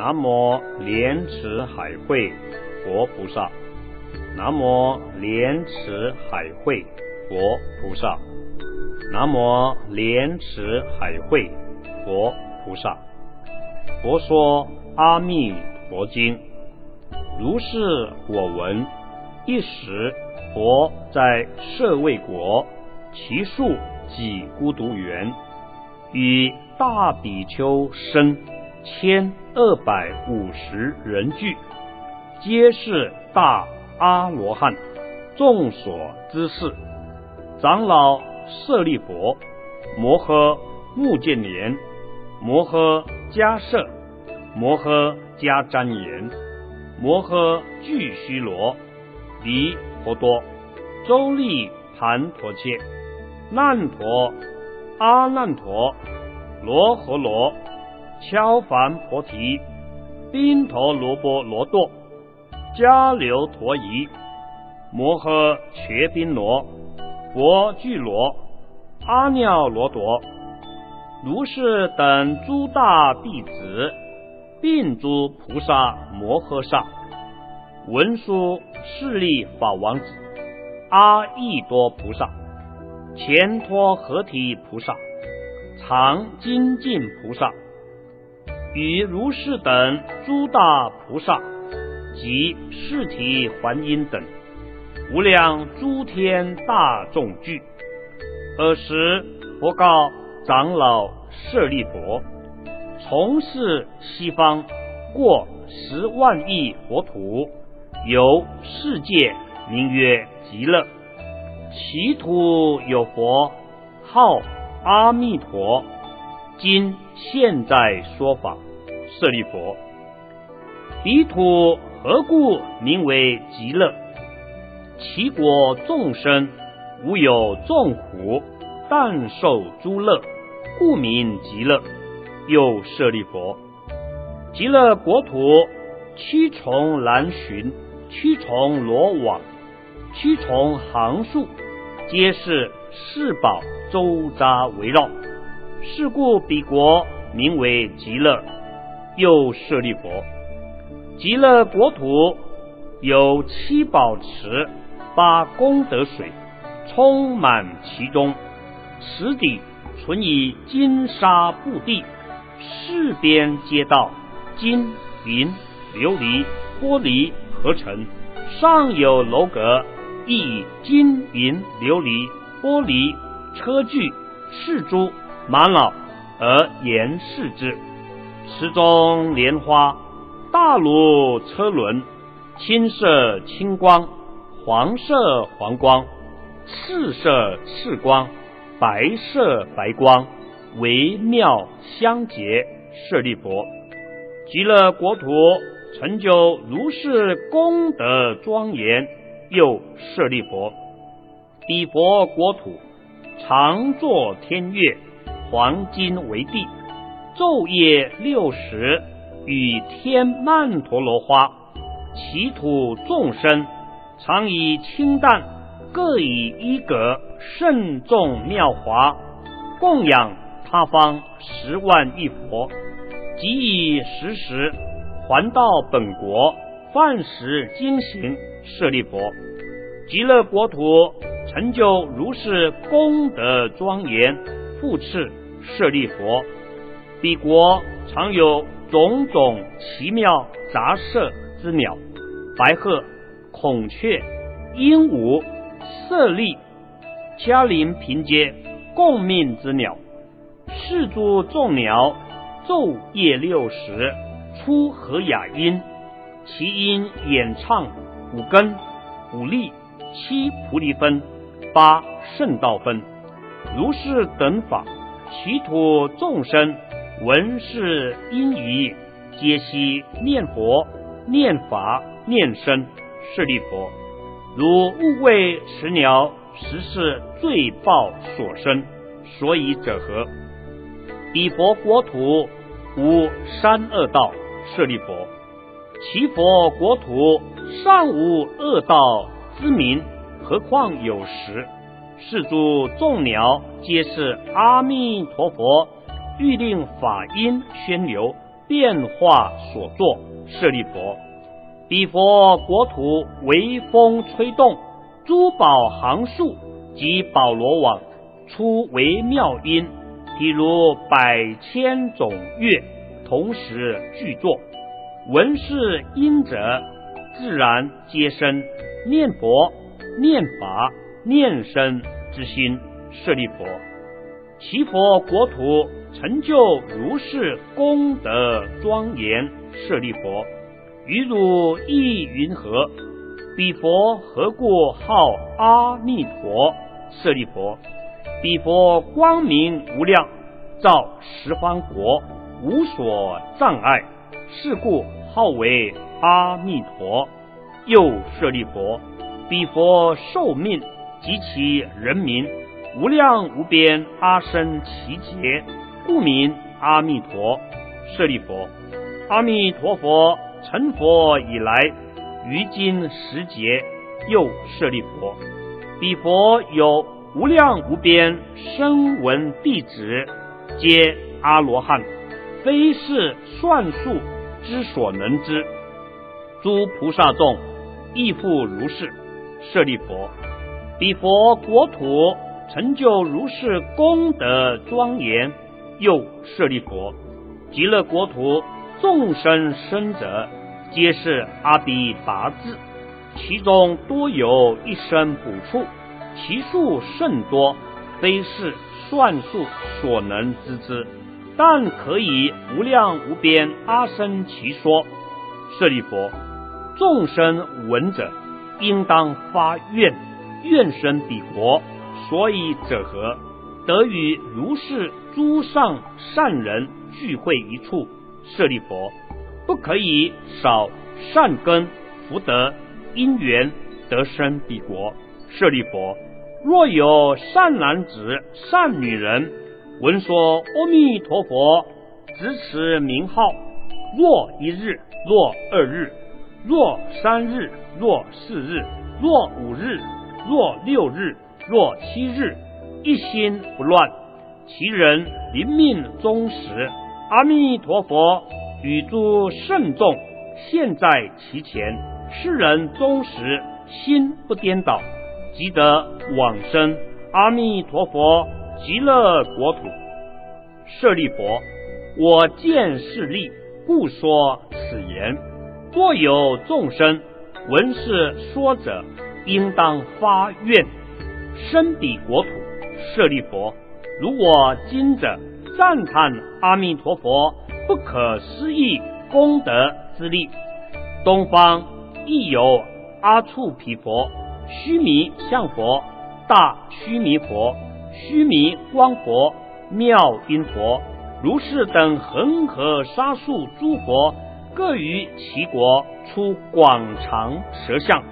南无莲池海会佛菩萨。南无莲池海会佛菩萨。南无莲池海会佛菩萨。佛说阿弥陀经，如是我闻。一时，佛在舍卫国，其数几孤独园，与大比丘僧千二百五十人聚，皆是大阿罗汉，众所知事。长老舍利佛、摩诃目犍连、摩诃迦摄、摩诃迦旃延、摩诃俱须罗。离婆多、周利盘陀切、难陀、阿难陀、罗诃罗、敲梵婆提、宾陀罗波罗多、迦留陀夷、摩诃却宾罗、佛具罗、阿耨罗陀、如是等诸大弟子，并诸菩萨摩诃萨。文殊势力法王子阿逸多菩萨、前托合体菩萨、常精进菩萨与如是等诸大菩萨及世体还因等无量诸天大众聚。尔时，佛告长老舍利佛：从事西方过十万亿佛土。有世界名曰极乐，其土有佛号阿弥陀。今现在说法，舍利佛，彼土何故名为极乐？其国众生无有众苦，但受诸乐，故名极乐。又舍利佛，极乐国土七重难寻。驱虫罗网，驱虫行树，皆是四宝周匝围绕。是故彼国名为极乐。又舍利佛，极乐国土有七宝池，八功德水，充满其中。池底存以金沙布地，四边街道金银琉璃玻璃。合成，上有楼阁，亦金银琉璃玻璃车具饰珠玛瑙而严饰之。池中莲花大如车轮，青色青光，黄色黄光，赤色赤光，白色白光，微妙相结。舍利佛，极乐国土。成就如是功德庄严，又舍利佛，彼佛国土常作天乐，黄金为地，昼夜六时与天曼陀罗花，其土众生常以清淡，各以一格慎重妙华供养他方十万亿佛，即以时时。还到本国，饭食精行，舍利佛，极乐国土成就如是功德庄严，复次舍利佛，彼国常有种种奇妙杂色之鸟，白鹤、孔雀、鹦鹉、舍利、嘉陵平阶共命之鸟，四诸众鸟，昼夜六时。出和雅音，其音演唱五根、五力、七菩提分、八圣道分，如是等法，其土众生闻是音语，皆悉念佛、念法、念僧。舍利佛，如物为食鸟，实是罪报所生，所以者何？彼佛国土无三恶道。舍利佛，其佛国土尚无恶道之名，何况有时？是诸众鸟皆是阿弥陀佛欲令法音宣流，变化所作，舍利佛。彼佛国土微风吹动，珠宝行树及宝罗网出为妙音，譬如百千种乐同时具作，闻是音者，自然皆生念佛、念法、念身之心。舍利佛，其佛国土成就如是功德庄严。舍利佛。于汝意云何？彼佛何故号阿弥陀？舍利佛，彼佛光明无量，照十方国，无所障碍，是故号为阿弥陀。又舍利佛，彼佛寿命及其人民无量无边阿僧祇劫，故名阿弥陀。舍利佛，阿弥陀佛。成佛以来，于今时节，又舍利佛。彼佛有无量无边声闻弟子，皆阿罗汉，非是算数之所能知。诸菩萨众亦复如是。舍利佛，彼佛国土成就如是功德庄严，又舍利佛，极乐国土。众生生者，皆是阿鼻拔智，其中多有一生补处，其数甚多，非是算数所能知之。但可以无量无边阿僧其说。舍利佛，众生闻者，应当发愿，愿生彼国。所以者何？得与如是诸上善人聚会一处。舍利佛，不可以少善根福德因缘得生彼国。舍利佛，若有善男子、善女人闻说阿弥陀佛，执持名号，若一日，若二日，若三日，若四日，若五日，若六日，若七日，一心不乱，其人临命终时。阿弥陀佛与诸圣众现在其前，世人终时心不颠倒，即得往生阿弥陀佛极乐国土。舍利佛，我见是利，故说此言。若有众生闻是说者，应当发愿生彼国土。舍利佛，如我今者。赞叹阿弥陀佛不可思议功德之力。东方亦有阿处毗佛、须弥相佛、大须弥佛、须弥光佛、妙音佛、如是等恒河沙数诸佛，各于其国出广长舌相，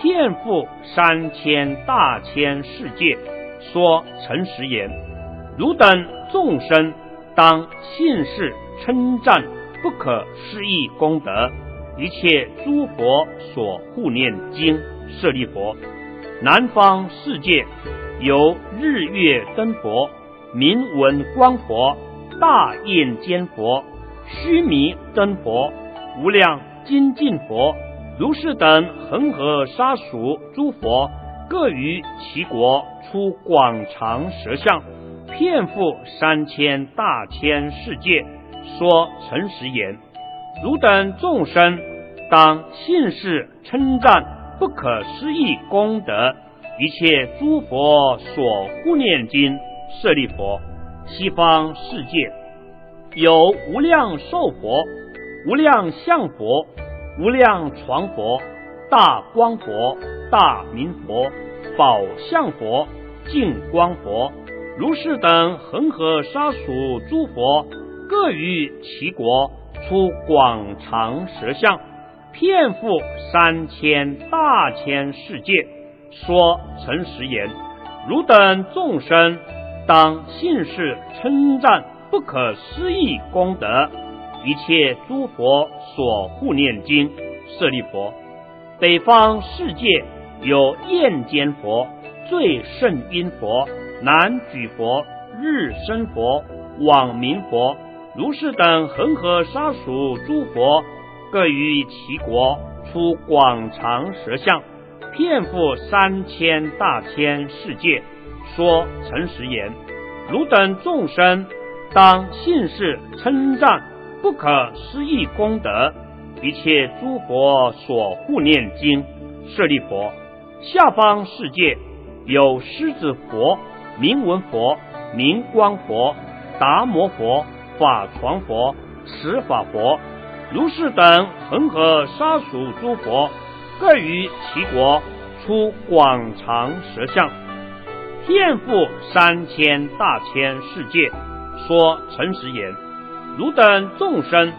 遍覆三千大千世界，说诚实言：汝等。众生当信誓称赞不可思议功德，一切诸佛所护念经舍利佛。南方世界有日月灯佛、明文光佛、大焰坚佛、须弥灯佛、无量精进佛，如是等恒河沙数诸佛，各于其国出广长舌相。遍覆三千大千世界，说诚实言：汝等众生当信誓称赞不可思议功德，一切诸佛所护念经。舍利佛，西方世界有无量寿佛、无量相佛、无量床佛、大光佛、大明佛、宝相佛、净光佛。如是等恒河沙数诸佛，各于其国出广长舌相，遍覆三千大千世界，说诚实言：汝等众生当信誓称赞不可思议功德，一切诸佛所护念经。舍利佛，北方世界有焰间佛、最胜音佛。南举佛、日生佛、网明佛、如是等恒河沙数诸佛，各于其国出广长舌相，遍覆三千大千世界，说诚实言：汝等众生，当信是称赞不可思议功德，一切诸佛所护念经。舍利佛，下方世界有狮子佛、明文佛、明光佛、达摩佛。法传佛、持法佛、如是等恒河沙数诸佛，各于其国出广长舌相，遍覆三千大千世界，说诚实言：汝等众生，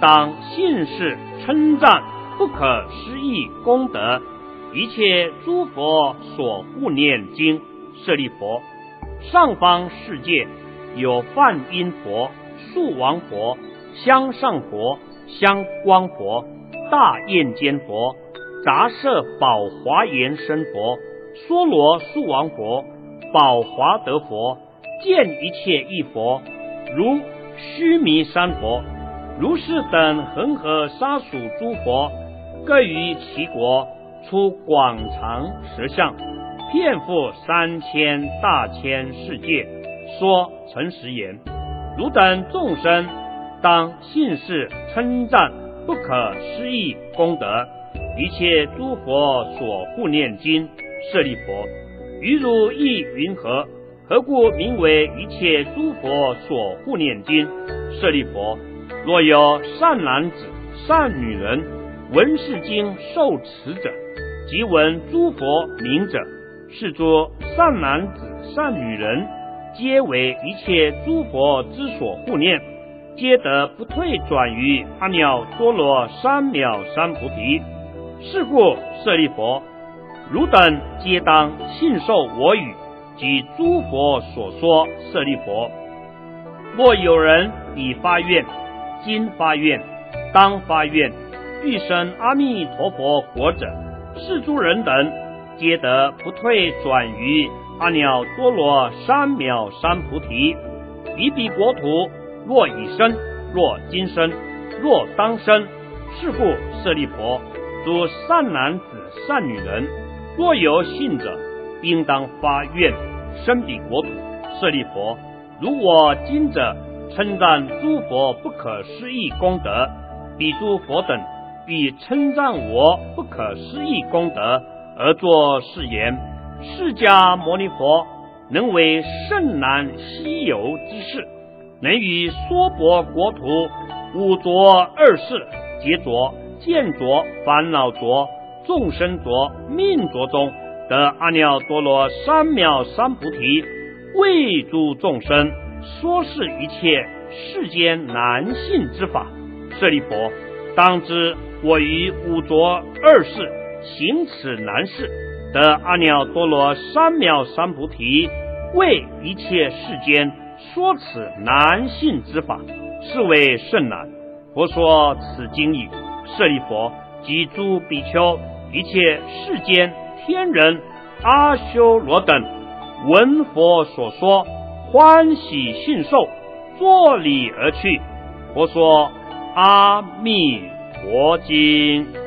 当信是称赞不可思议功德，一切诸佛所护念经。舍利佛，上方世界有梵音佛。树王佛、香上佛、香光佛、大焰间佛、杂色宝华严身佛、梭罗树王佛、宝华德佛，见一切异佛，如须弥山佛、如是等恒河沙数诸佛，各于其国出广长舌相，遍覆三千大千世界，说诚实言。汝等众生，当信是称赞不可思议功德，一切诸佛所护念经。舍利佛，于汝意云何？何故名为一切诸佛所护念经？舍利佛，若有善男子、善女人闻是经受持者，即闻诸佛名者，是诸善男子、善女人。皆为一切诸佛之所护念，皆得不退转于阿耨多罗三藐三菩提。是故舍利佛，汝等皆当信受我语及诸佛所说。舍利佛，若有人已发愿，今发愿，当发愿，欲生阿弥陀佛国者，是诸人等，皆得不退转于。阿耨多罗三藐三菩提，彼彼国土，若已生，若今生，若当生。是故舍利弗，诸善男子、善女人，若有信者，应当发愿生彼国土。舍利佛，如我今者称赞诸佛不可思议功德，彼诸佛等欲称赞我不可思议功德，而作是言。释迦牟尼佛能为甚难稀有之事，能于娑婆国土五浊二世劫浊、见浊、烦恼浊、众生浊、命浊中得阿耨多罗三藐三菩提，为诸众生说是一切世间难信之法。舍利弗，当知我于五浊二世行此难事。得阿耨多罗三藐三菩提，为一切世间说此难信之法，是为甚难。佛说此经已，舍利弗及诸比丘，一切世间天人、阿修罗等，闻佛所说，欢喜信受，作礼而去。佛说阿弥陀经。